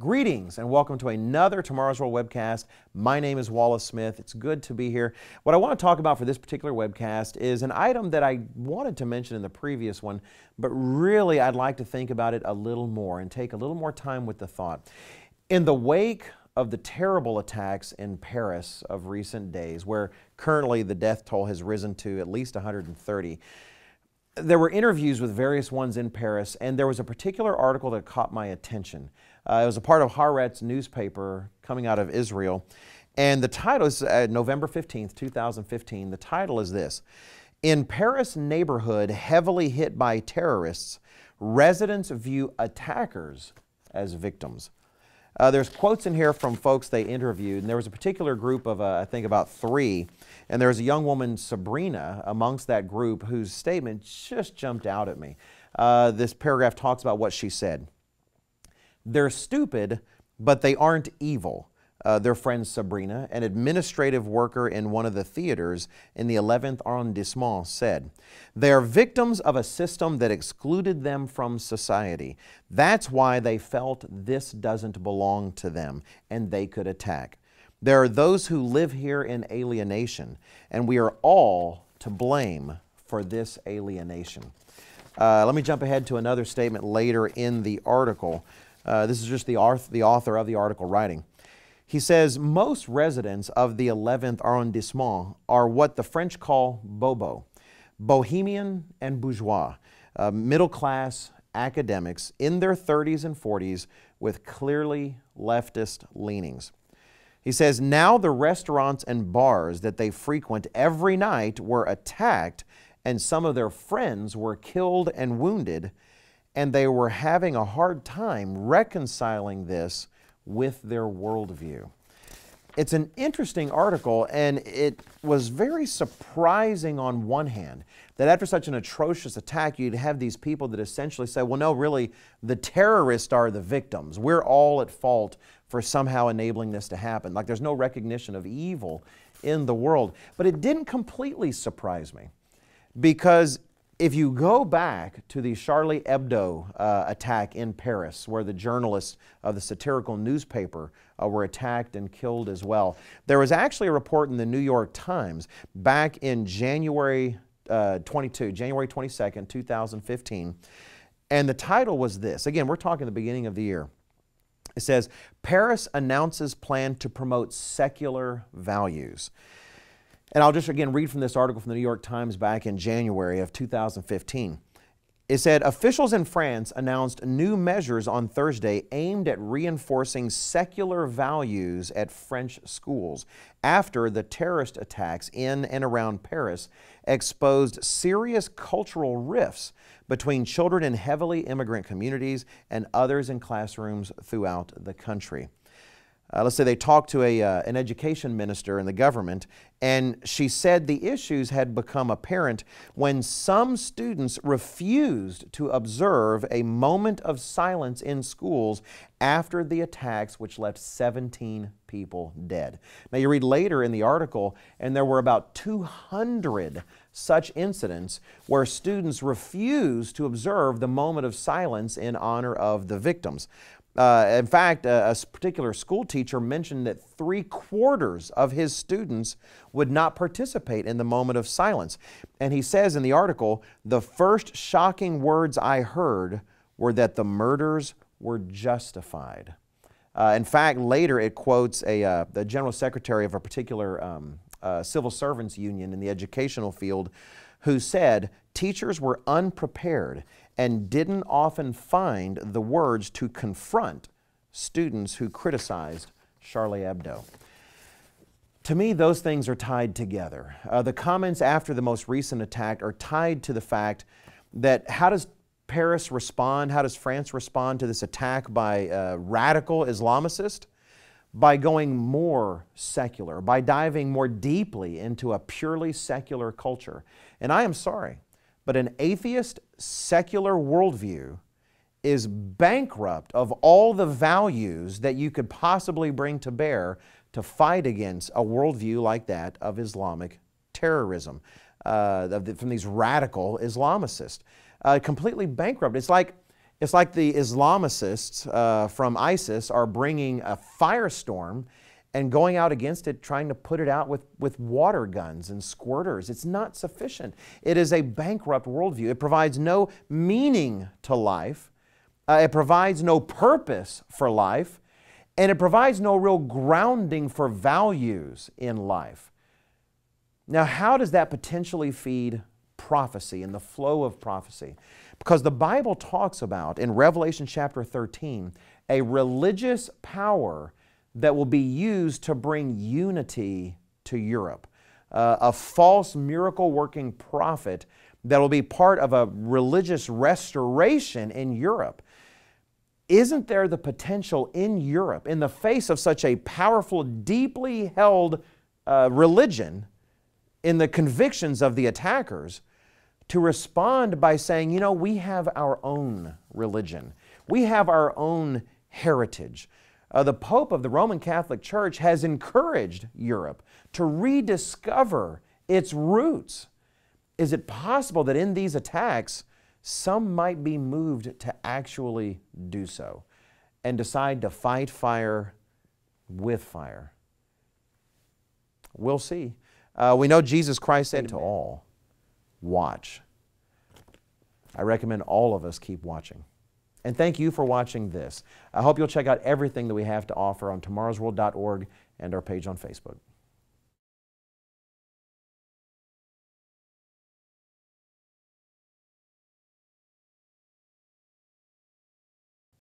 Greetings and welcome to another Tomorrow's World webcast. My name is Wallace Smith. It's good to be here. What I want to talk about for this particular webcast is an item that I wanted to mention in the previous one, but really I'd like to think about it a little more and take a little more time with the thought. In the wake of the terrible attacks in Paris of recent days, where currently the death toll has risen to at least 130, there were interviews with various ones in Paris, and there was a particular article that caught my attention. Uh, it was a part of Haaretz newspaper coming out of Israel, and the title is uh, November 15th, 2015. The title is this In Paris neighborhood heavily hit by terrorists, residents view attackers as victims. Uh, there's quotes in here from folks they interviewed, and there was a particular group of, uh, I think, about three, and there was a young woman, Sabrina, amongst that group whose statement just jumped out at me. Uh, this paragraph talks about what she said. They're stupid, but they aren't evil uh, their friend Sabrina, an administrative worker in one of the theaters in the 11th arrondissement, said. They are victims of a system that excluded them from society. That's why they felt this doesn't belong to them and they could attack. There are those who live here in alienation, and we are all to blame for this alienation. Uh, let me jump ahead to another statement later in the article. Uh, this is just the, the author of the article writing. He says most residents of the 11th arrondissement are what the French call bobo, bohemian and bourgeois, uh, middle class academics in their 30s and 40s with clearly leftist leanings. He says now the restaurants and bars that they frequent every night were attacked and some of their friends were killed and wounded, and they were having a hard time reconciling this with their worldview. It's an interesting article, and it was very surprising on one hand that after such an atrocious attack, you'd have these people that essentially say, well, no, really, the terrorists are the victims. We're all at fault for somehow enabling this to happen. Like there's no recognition of evil in the world. But it didn't completely surprise me because if you go back to the Charlie Hebdo uh, attack in Paris, where the journalists of the satirical newspaper uh, were attacked and killed as well, there was actually a report in the New York Times back in January uh, 22, January 22nd, 2015, and the title was this. Again, we're talking the beginning of the year. It says, Paris announces plan to promote secular values. And I'll just again read from this article from the New York Times back in January of 2015. It said officials in France announced new measures on Thursday aimed at reinforcing secular values at French schools after the terrorist attacks in and around Paris exposed serious cultural rifts between children in heavily immigrant communities and others in classrooms throughout the country. Uh, let's say they talked to a, uh, an education minister in the government, and she said the issues had become apparent when some students refused to observe a moment of silence in schools after the attacks, which left 17 people dead. Now, you read later in the article, and there were about 200 such incidents where students refused to observe the moment of silence in honor of the victims. Uh, in fact, a, a, particular school teacher mentioned that three quarters of his students would not participate in the moment of silence. And he says in the article, the first shocking words I heard were that the murders were justified. Uh, in fact, later it quotes a, uh, the general secretary of a particular um, uh, civil servants union in the educational field who said teachers were unprepared and didn't often find the words to confront students who criticized Charlie Hebdo. To me, those things are tied together. Uh, the comments after the most recent attack are tied to the fact that how does Paris respond? How does France respond to this attack by uh, radical Islamicists? By going more secular, by diving more deeply into a purely secular culture. And I am sorry, but an atheist secular worldview is bankrupt of all the values that you could possibly bring to bear to fight against a worldview like that of Islamic terrorism uh, from these radical Islamicists. Uh, completely bankrupt. It's like It's like the Islamicists uh, from ISIS are bringing a firestorm and going out against it, trying to put it out with, with water guns and squirters. It's not sufficient. It is a bankrupt worldview. It provides no meaning to life, uh, it provides no purpose for life, and it provides no real grounding for values in life. Now, how does that potentially feed prophecy and the flow of prophecy? Because the Bible talks about, in Revelation chapter 13, a religious power that will be used to bring unity to Europe. Uh, a false miracle working prophet that will be part of a religious restoration in Europe. Isn't there the potential in Europe, in the face of such a powerful, deeply held uh, religion, in the convictions of the attackers, to respond by saying, you know, we have our own religion, we have our own heritage uh, the Pope of the Roman Catholic Church has encouraged Europe to rediscover its roots. Is it possible that in these attacks, some might be moved to actually do so and decide to fight fire with fire? We'll see. Uh, we know Jesus Christ said to all, Watch. I recommend all of us keep watching. And thank you for watching this. I hope you'll check out everything that we have to offer on tomorrowsworld.org and our page on Facebook.